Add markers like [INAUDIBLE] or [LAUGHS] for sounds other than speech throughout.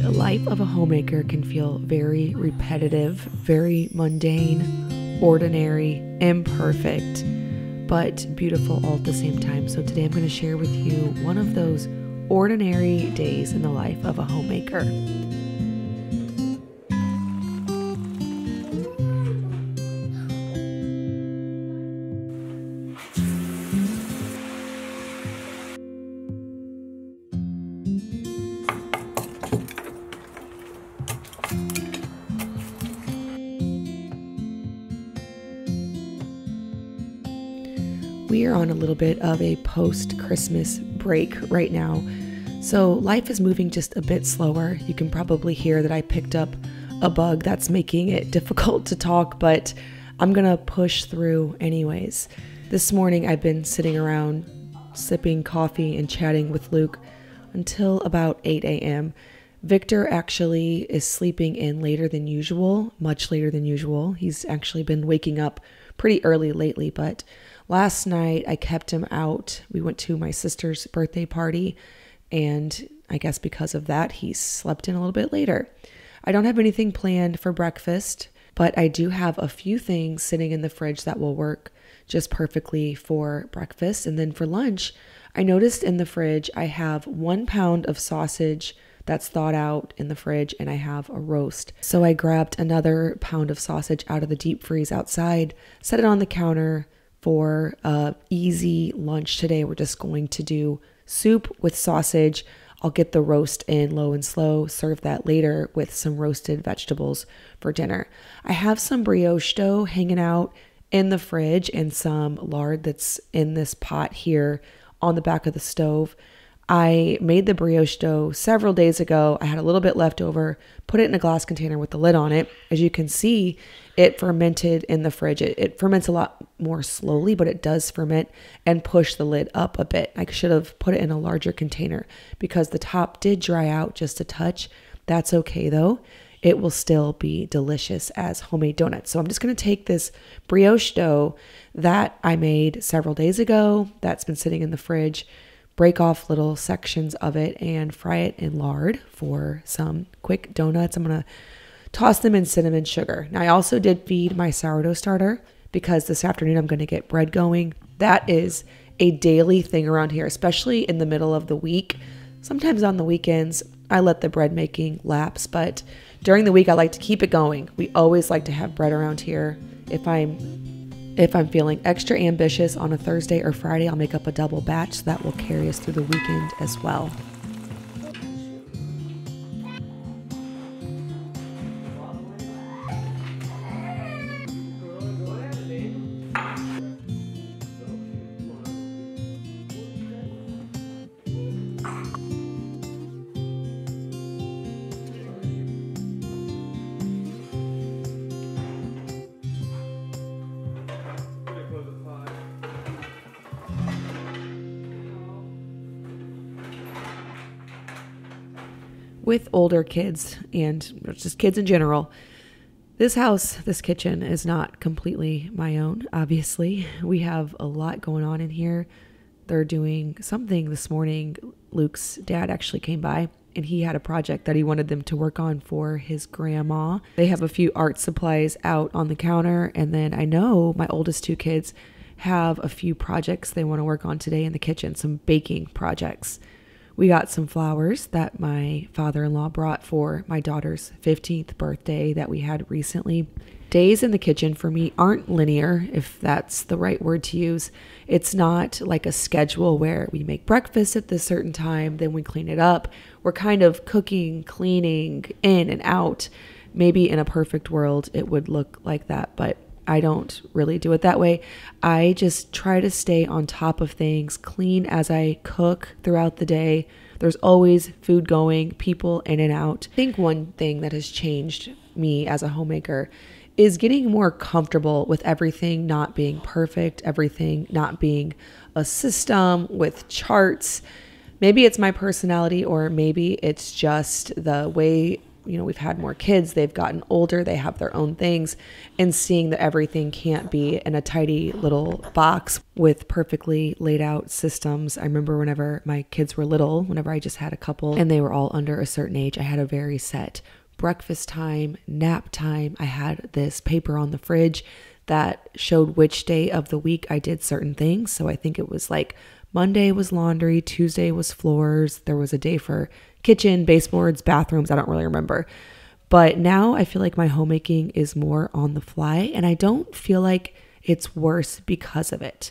The life of a homemaker can feel very repetitive, very mundane, ordinary, imperfect, but beautiful all at the same time. So today I'm going to share with you one of those ordinary days in the life of a homemaker. We are on a little bit of a post Christmas break right now. So life is moving just a bit slower. You can probably hear that I picked up a bug that's making it [LAUGHS] difficult to talk, but I'm gonna push through anyways. This morning I've been sitting around sipping coffee and chatting with Luke until about 8 a.m. Victor actually is sleeping in later than usual, much later than usual. He's actually been waking up pretty early lately, but last night I kept him out. We went to my sister's birthday party, and I guess because of that, he slept in a little bit later. I don't have anything planned for breakfast, but I do have a few things sitting in the fridge that will work just perfectly for breakfast. And then for lunch, I noticed in the fridge I have one pound of sausage that's thawed out in the fridge and I have a roast. So I grabbed another pound of sausage out of the deep freeze outside, set it on the counter, for a easy lunch today. We're just going to do soup with sausage. I'll get the roast in low and slow, serve that later with some roasted vegetables for dinner. I have some brioche dough hanging out in the fridge and some lard that's in this pot here on the back of the stove. I made the brioche dough several days ago. I had a little bit left over, put it in a glass container with the lid on it. As you can see, it fermented in the fridge. It, it, ferments a lot more slowly, but it does ferment and push the lid up a bit. I should have put it in a larger container because the top did dry out just a touch. That's okay though. It will still be delicious as homemade donuts. So I'm just going to take this brioche dough that I made several days ago that's been sitting in the fridge break off little sections of it and fry it in lard for some quick donuts. I'm going to toss them in cinnamon sugar. Now, I also did feed my sourdough starter because this afternoon I'm going to get bread going. That is a daily thing around here, especially in the middle of the week. Sometimes on the weekends, I let the bread making lapse, but during the week, I like to keep it going. We always like to have bread around here. If I'm if I'm feeling extra ambitious on a Thursday or Friday, I'll make up a double batch so that will carry us through the weekend as well. With older kids and just kids in general, this house, this kitchen is not completely my own, obviously. We have a lot going on in here. They're doing something this morning. Luke's dad actually came by and he had a project that he wanted them to work on for his grandma. They have a few art supplies out on the counter. And then I know my oldest two kids have a few projects they want to work on today in the kitchen, some baking projects. We got some flowers that my father in law brought for my daughter's 15th birthday that we had recently. Days in the kitchen for me aren't linear, if that's the right word to use. It's not like a schedule where we make breakfast at this certain time, then we clean it up. We're kind of cooking, cleaning in and out. Maybe in a perfect world, it would look like that, but I don't really do it that way. I just try to stay on top of things, clean as I cook throughout the day. There's always food going, people in and out. I think one thing that has changed me as a homemaker is getting more comfortable with everything not being perfect, everything not being a system with charts. Maybe it's my personality, or maybe it's just the way you know, we've had more kids, they've gotten older, they have their own things, and seeing that everything can't be in a tidy little box with perfectly laid out systems. I remember whenever my kids were little, whenever I just had a couple and they were all under a certain age, I had a very set breakfast time, nap time. I had this paper on the fridge that showed which day of the week I did certain things. So I think it was like Monday was laundry, Tuesday was floors, there was a day for kitchen, baseboards, bathrooms. I don't really remember. But now I feel like my homemaking is more on the fly and I don't feel like it's worse because of it.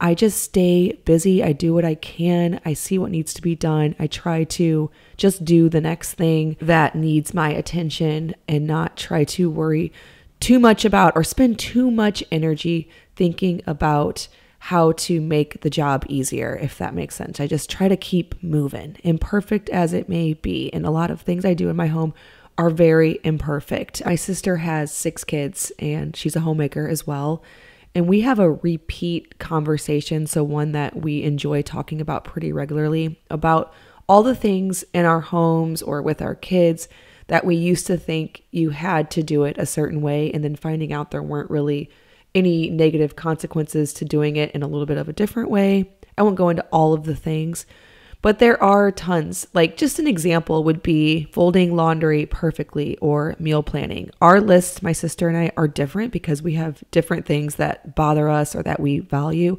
I just stay busy. I do what I can. I see what needs to be done. I try to just do the next thing that needs my attention and not try to worry too much about or spend too much energy thinking about how to make the job easier, if that makes sense. I just try to keep moving, imperfect as it may be. And a lot of things I do in my home are very imperfect. My sister has six kids and she's a homemaker as well. And we have a repeat conversation, so one that we enjoy talking about pretty regularly about all the things in our homes or with our kids that we used to think you had to do it a certain way, and then finding out there weren't really any negative consequences to doing it in a little bit of a different way. I won't go into all of the things, but there are tons. Like, just an example would be folding laundry perfectly or meal planning. Our lists, my sister and I, are different because we have different things that bother us or that we value.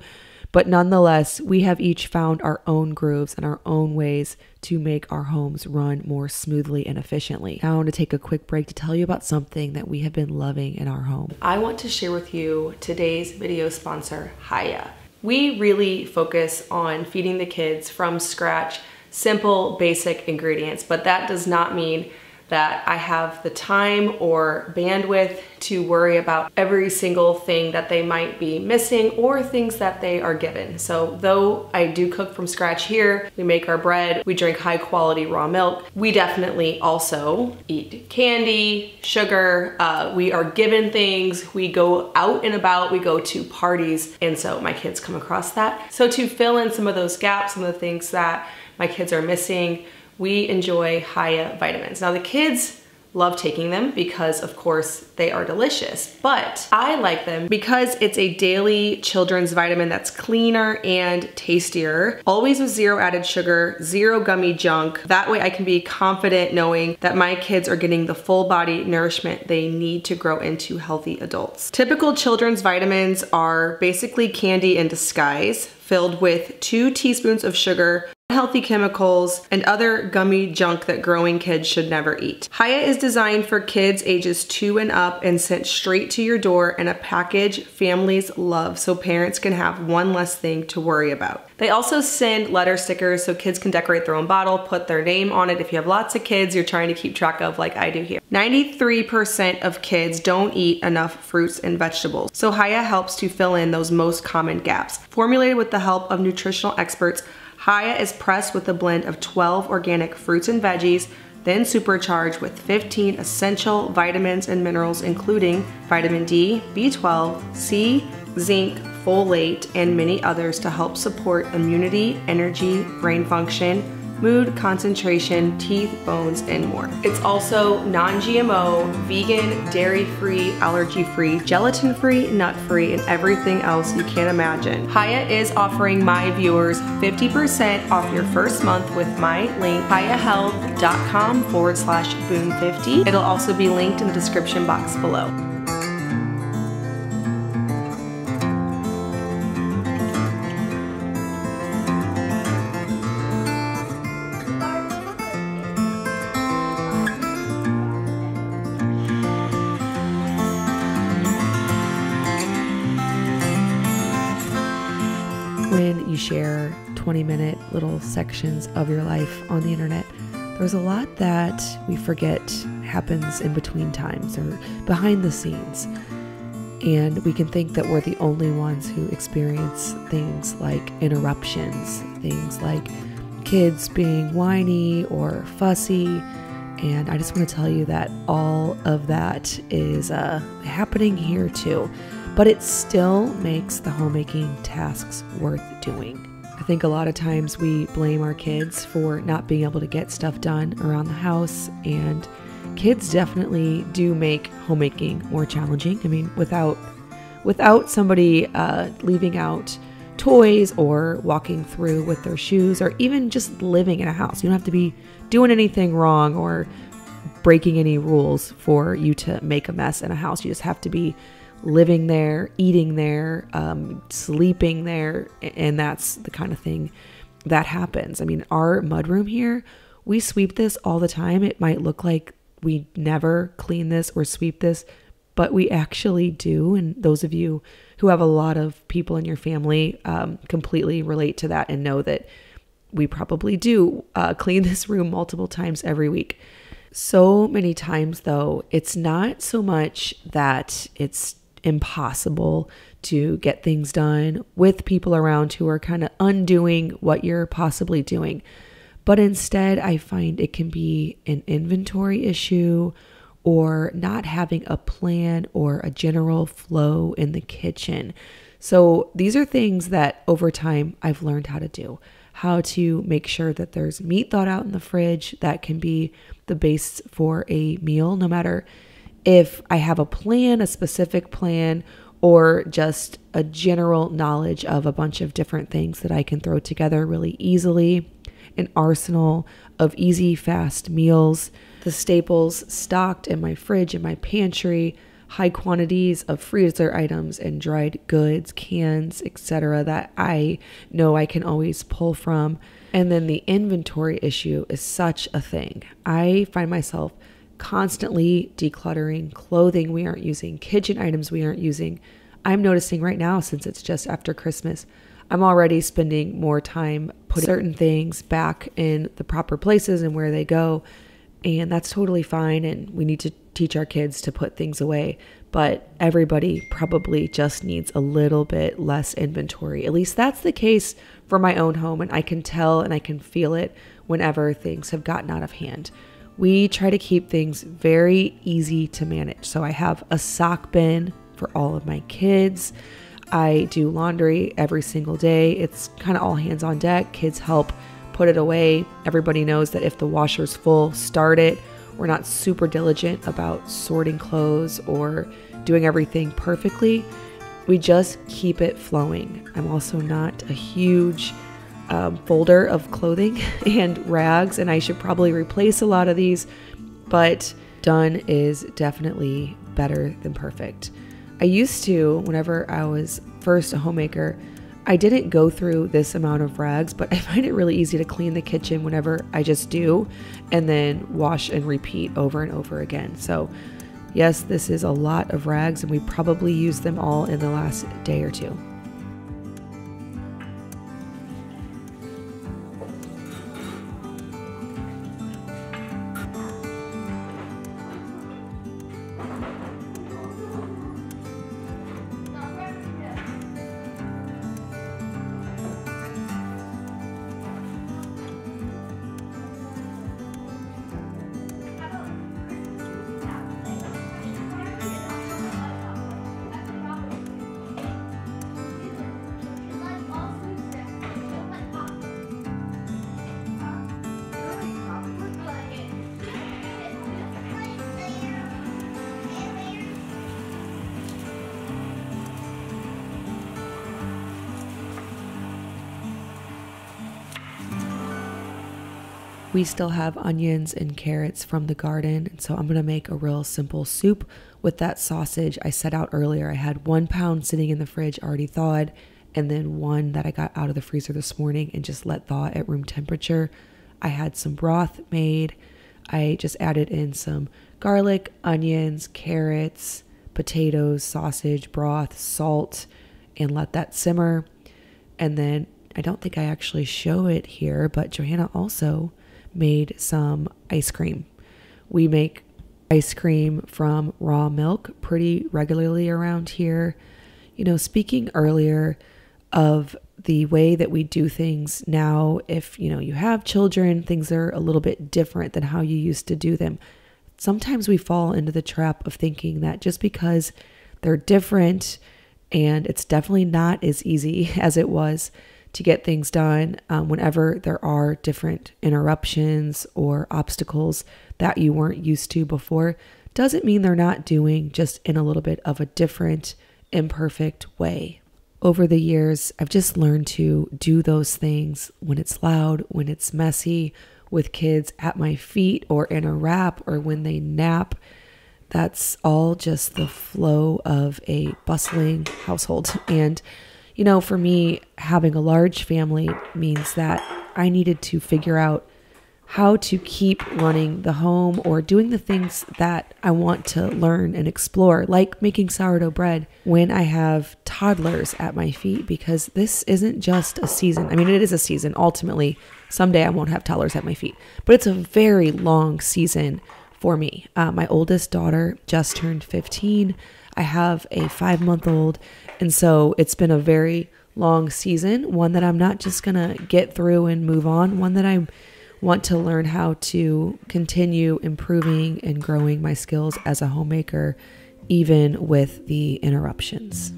But nonetheless, we have each found our own grooves and our own ways to make our homes run more smoothly and efficiently. Now, I want to take a quick break to tell you about something that we have been loving in our home. I want to share with you today's video sponsor, Hiya. We really focus on feeding the kids from scratch simple, basic ingredients, but that does not mean that I have the time or bandwidth to worry about every single thing that they might be missing or things that they are given. So though I do cook from scratch here, we make our bread, we drink high quality raw milk, we definitely also eat candy, sugar, uh, we are given things, we go out and about, we go to parties, and so my kids come across that. So to fill in some of those gaps, some of the things that my kids are missing, we enjoy Hiya vitamins. Now the kids love taking them because of course they are delicious, but I like them because it's a daily children's vitamin that's cleaner and tastier, always with zero added sugar, zero gummy junk. That way I can be confident knowing that my kids are getting the full body nourishment they need to grow into healthy adults. Typical children's vitamins are basically candy in disguise, filled with two teaspoons of sugar, unhealthy chemicals, and other gummy junk that growing kids should never eat. Hiya is designed for kids ages two and up and sent straight to your door in a package families love so parents can have one less thing to worry about. They also send letter stickers so kids can decorate their own bottle, put their name on it if you have lots of kids you're trying to keep track of like I do here. 93% of kids don't eat enough fruits and vegetables, so Hiya helps to fill in those most common gaps. Formulated with the help of nutritional experts, Hiya is pressed with a blend of 12 organic fruits and veggies, then supercharged with 15 essential vitamins and minerals, including vitamin D, B12, C, zinc, folate, and many others to help support immunity, energy, brain function, mood, concentration, teeth, bones, and more. It's also non-GMO, vegan, dairy-free, allergy-free, gelatin-free, nut-free, and everything else you can imagine. Hiya is offering my viewers 50% off your first month with my link, hiyahealth.com forward slash boone50. It'll also be linked in the description box below. 20 minute little sections of your life on the internet, there's a lot that we forget happens in between times or behind the scenes. And we can think that we're the only ones who experience things like interruptions, things like kids being whiny or fussy. And I just want to tell you that all of that is uh, happening here too but it still makes the homemaking tasks worth doing. Think a lot of times we blame our kids for not being able to get stuff done around the house, and kids definitely do make homemaking more challenging. I mean, without without somebody uh, leaving out toys or walking through with their shoes or even just living in a house. You don't have to be doing anything wrong or breaking any rules for you to make a mess in a house. You just have to be living there, eating there, um, sleeping there, and that's the kind of thing that happens. I mean, our mudroom here, we sweep this all the time. It might look like we never clean this or sweep this, but we actually do. And those of you who have a lot of people in your family um, completely relate to that and know that we probably do uh, [LAUGHS] clean this room multiple times every week. So many times, though, it's not so much that it's impossible to get things done with people around who are kind of undoing what you're possibly doing. But instead, I find it can be an inventory issue or not having a plan or a general flow in the kitchen. So, these are things that over time I've learned how to do. How to make sure that there's meat thawed out in the fridge that can be the base for a meal, no matter if I have a plan, a specific plan, or just a general knowledge of a bunch of different things that I can throw together really easily, an arsenal of easy, fast meals, the staples stocked in my fridge and my pantry, high quantities of freezer items and dried goods, cans, etc. that I know I can always pull from. And then the inventory issue is such a thing. I find myself constantly decluttering clothing we aren't using, kitchen items we aren't using. I'm noticing right now, since it's just after Christmas, I'm already spending more time putting certain things back in the proper places and where they go. And that's totally fine. And we need to teach our kids to put things away. But everybody probably just needs a little bit less inventory. At least that's the case for my own home. And I can tell and I can feel it whenever things have gotten out of hand we try to keep things very easy to manage. So I have a sock bin for all of my kids. I do laundry every single day. It's kind of all hands on deck. Kids help put it away. Everybody knows that if the washer's full, start it. We're not super diligent about sorting clothes or doing everything perfectly. We just keep it flowing. I'm also not a huge um, folder of clothing [LAUGHS] and rags, and I should probably replace a lot of these, but done is definitely better than perfect. I used to, whenever I was first a homemaker, I didn't go through this amount of rags, but [LAUGHS] I find it really easy to clean the kitchen whenever I just do and then wash and repeat over and over again. So, yes, this is a lot of rags, and we probably used them all in the last day or two. We still have onions and carrots from the garden. So I'm to make a real simple soup with that sausage I set out earlier. I had one pound sitting in the fridge already thawed, and then one that I got out of the freezer this morning and just let thaw at room temperature. I had some broth made. I just added in some garlic, onions, carrots, potatoes, sausage, broth, salt, and let that simmer. And then I don't think I actually show it here, but Johanna also made some ice cream. We make ice cream from raw milk pretty regularly around here. You know, speaking earlier of the way that we do things now, if you know you have children, things are a little bit different than how you used to do them. Sometimes we fall into the trap of thinking that just because they're different and it's definitely not as easy [LAUGHS] as it was to get things done um, whenever there are different interruptions or obstacles that you weren't used to before doesn't mean they're not doing, just in a little bit of a different, imperfect way. Over the years, I've just learned to do those things when it's loud, when it's messy, with kids at my feet or in a wrap or when they nap. That's all just the flow of a bustling household. And, you know, for me, having a large family means that I needed to figure out how to keep running the home or doing the things that I want to learn and explore, like making sourdough bread when I have toddlers at my feet, because this isn't just a season. I mean, it is a season. Ultimately, someday I won't have toddlers at my feet, but it's a very long season for me. Uh, my oldest daughter just turned 15. I have a five month old. And so it's been a very long season, one that I'm not just going to get through and move on, one that I'm want to learn how to continue improving and growing my skills as a homemaker, even with the interruptions.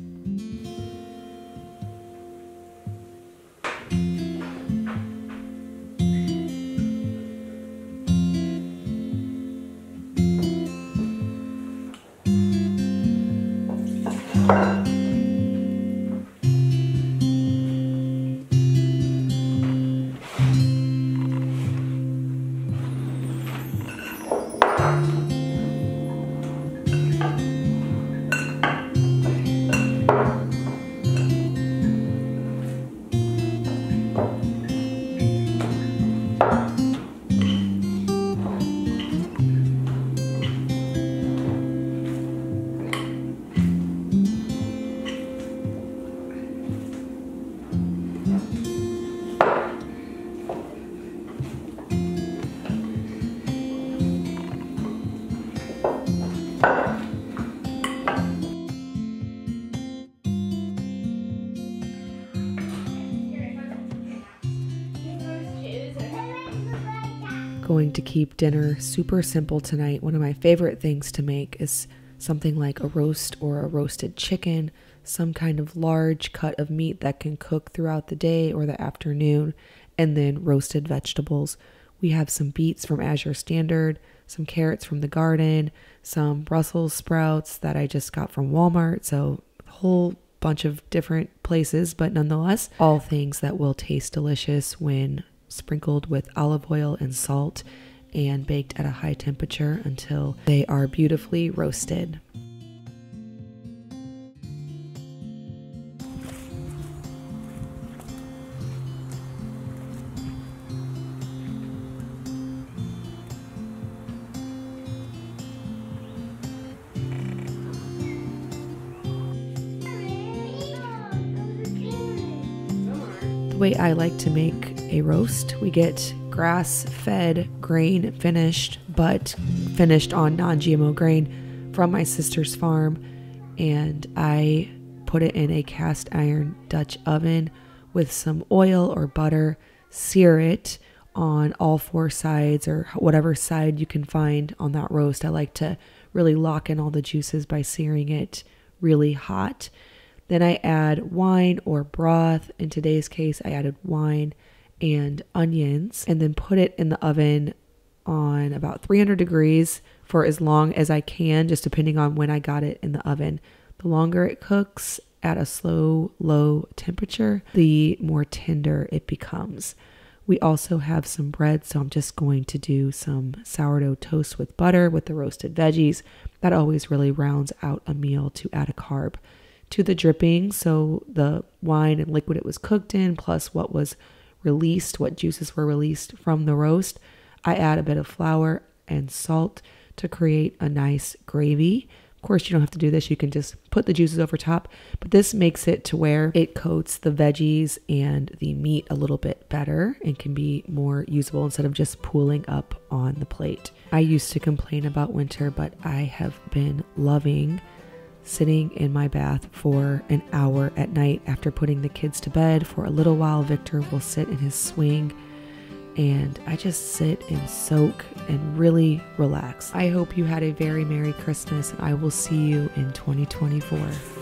Going to keep dinner super simple tonight. One of my favorite things to make is something like a roast or a roasted chicken, some kind of large cut of meat that can cook throughout the day or the afternoon, and then roasted vegetables. We have some beets from Azure Standard, some carrots from the garden, some Brussels sprouts that I just got from Walmart. So, a whole bunch of different places, but nonetheless, all things that will taste delicious when sprinkled with olive oil and salt and baked at a high temperature until they are beautifully roasted. The way I like to make a roast, we get grass fed grain finished, but finished on non GMO grain from my sister's farm. And I put it in a cast iron Dutch oven with some oil or butter, sear it on all four sides or whatever side you can find on that roast. I like to really lock in all the juices by searing it really hot. Then I add wine or broth. In today's case, I added wine and onions and then put it in the oven on about 300 degrees for as long as I can, just depending on when I got it in the oven. The longer it cooks at a slow, low temperature, the more tender it becomes. We also have some bread, so I'm just going to do some sourdough toast with butter with the roasted veggies. That always really rounds out a meal to add a carb to the dripping. So the wine and liquid it was cooked in, plus what was released, what juices were released from the roast. I add a bit of flour and salt to create a nice gravy. Of course, you don't have to do this. You can just put the juices over top, but this makes it to where it coats the veggies and the meat a little bit better and can be more usable instead of just pooling up on the plate. I used to complain about winter, but I have been loving sitting in my bath for an hour at night after putting the kids to bed. For a little while, Victor will sit in his swing and I just sit and soak and really relax. I hope you had a very Merry Christmas and I will see you in 2024.